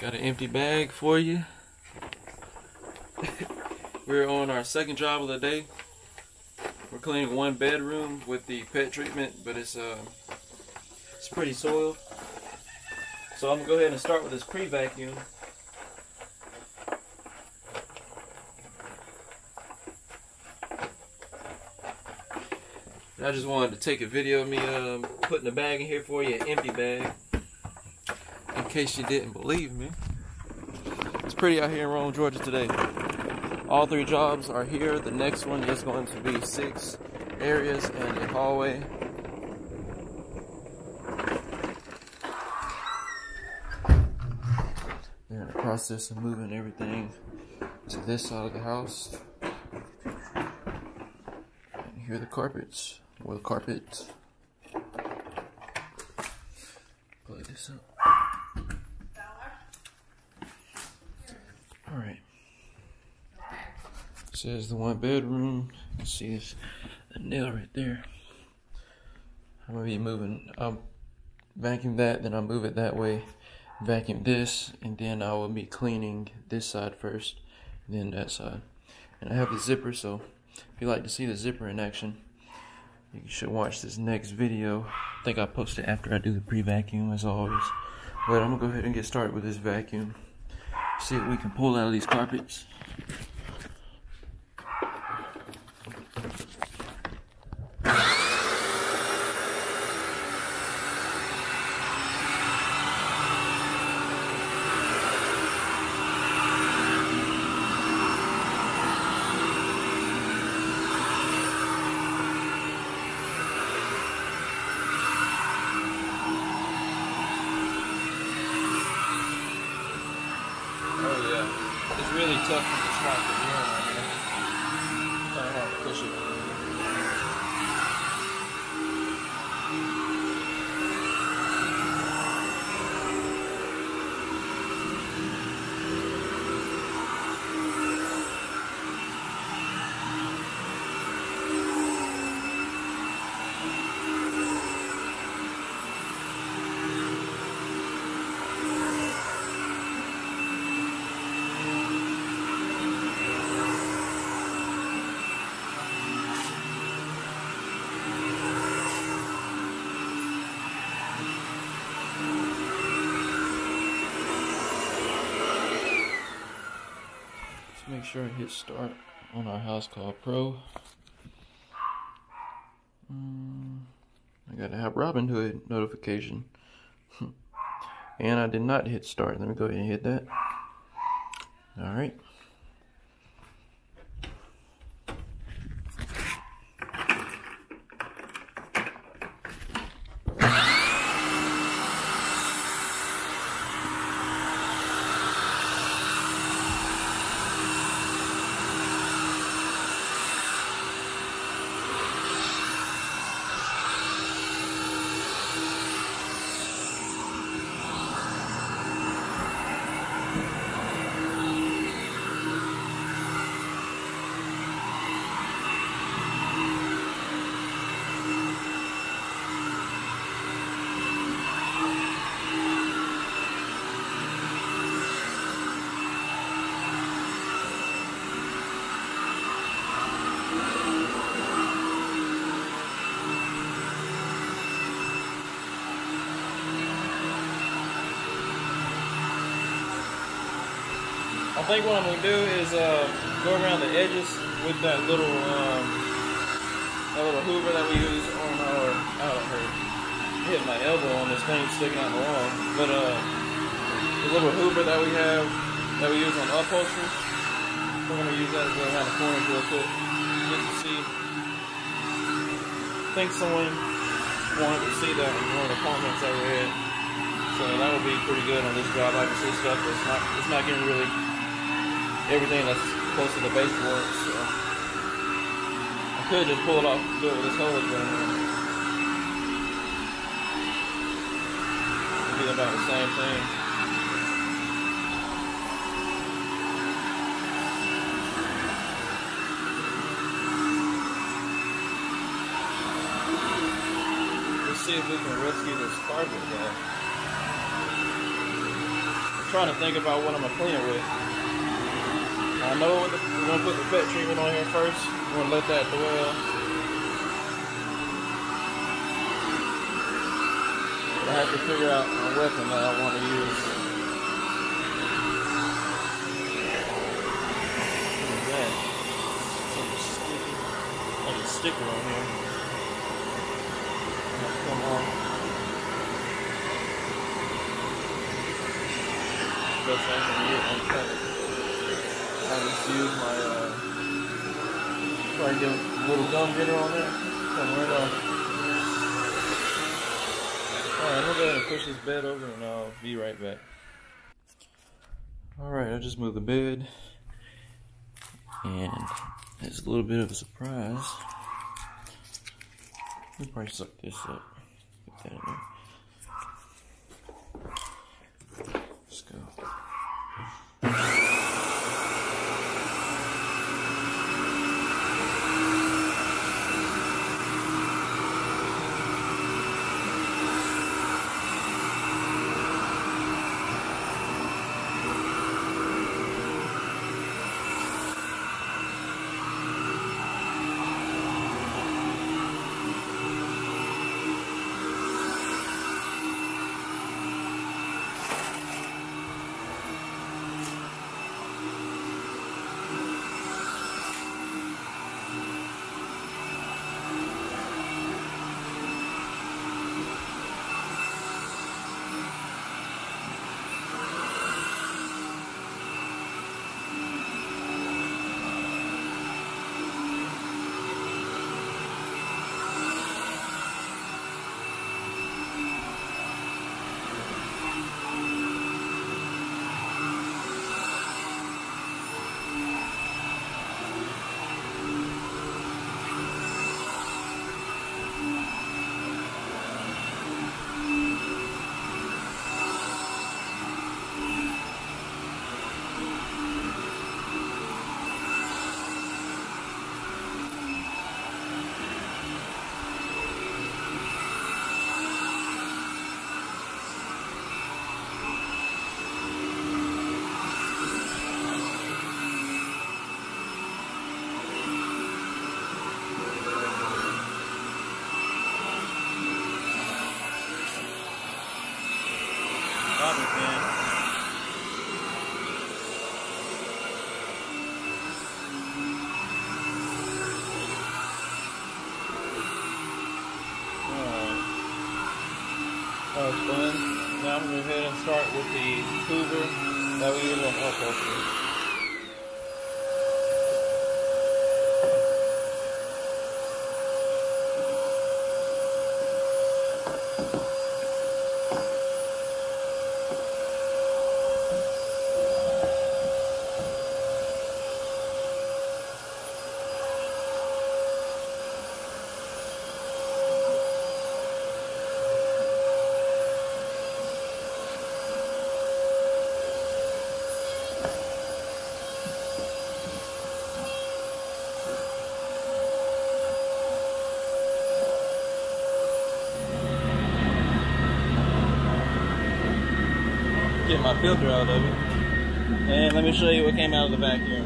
Got an empty bag for you. We're on our second job of the day. We're cleaning one bedroom with the pet treatment, but it's uh it's pretty soiled. So I'm gonna go ahead and start with this pre-vacuum. I just wanted to take a video of me um, putting the bag in here for you, an empty bag, case you didn't believe me. It's pretty out here in Rome, Georgia today. All three jobs are here. The next one is going to be six areas and a hallway. They're in the process of moving everything to this side of the house. And here are the carpets. Well, carpet. Plug this up. Alright. Says the one bedroom. You see this a nail right there. I'm gonna be moving. I'll vacuum that, then I'll move it that way. Vacuum this, and then I will be cleaning this side first, then that side. And I have the zipper, so if you like to see the zipper in action, you should watch this next video. I think I'll post it after I do the pre-vacuum as always. But I'm gonna go ahead and get started with this vacuum. See what we can pull out of these carpets. Oh yeah, it's really tough to just try to hear right here. Kind of hard to push it. Let's make sure I hit start on our Housecall Pro. Mm, I gotta have Robinhood notification. and I did not hit start. Let me go ahead and hit that. Alright. I think what I'm gonna do is uh, go around the edges with that little um, that little Hoover that we use on our. It hurt. Hit my elbow on this thing sticking out the wall. But uh, the little Hoover that we have that we use on upholstery, we're gonna use that to go around the corners real quick just to see. I think someone wanted to see that in one of the comments I read. So that would be pretty good on this job. I can see stuff that's not it's not getting really everything that's close to the baseboard. So I could just pull it off, do it with this hose, but be about the same thing. Let's see if we can rescue this carpet though. trying to think about what I'm gonna clean it with. I know the, we're gonna put the pet treatment on here first. We're gonna let that dwell. I have to figure out a weapon that I want to use. What that? Like a sticker on here. Come on. best I can I just use my, uh, to get a little gum getter on there. Come right off. Alright, I'm go ahead and push this bed over and I'll be right back. Alright, I just moved the bed. And it's a little bit of a surprise. Let me probably suck this up. Put that in there. That was fun. Now I'm going to go ahead and start with the Hoover that we use on upholstery. My filter out of it. And let me show you what came out of the vacuum.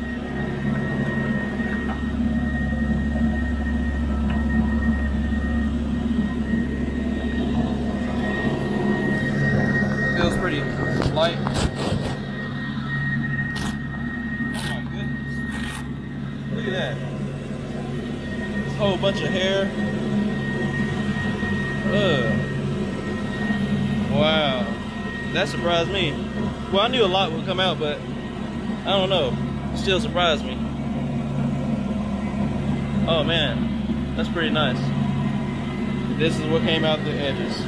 Feels pretty light. Oh my goodness. Look at that. This whole bunch of hair. Ugh. Wow that surprised me. Well, I knew a lot would come out, but I don't know. Still surprised me. Oh man, that's pretty nice. This is what came out the edges.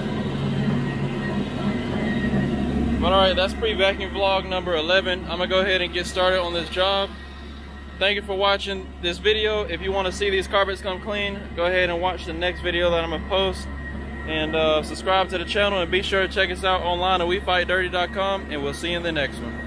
But alright, that's pre-vacuum vlog number 11. I'm gonna go ahead and get started on this job. Thank you for watching this video. If you want to see these carpets come clean, go ahead and watch the next video that I'm gonna post and uh, subscribe to the channel and be sure to check us out online at wefightdirty.com and we'll see you in the next one.